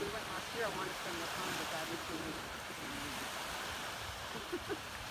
we went last year. I wanted to spend more time, with that.